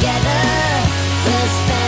together. We'll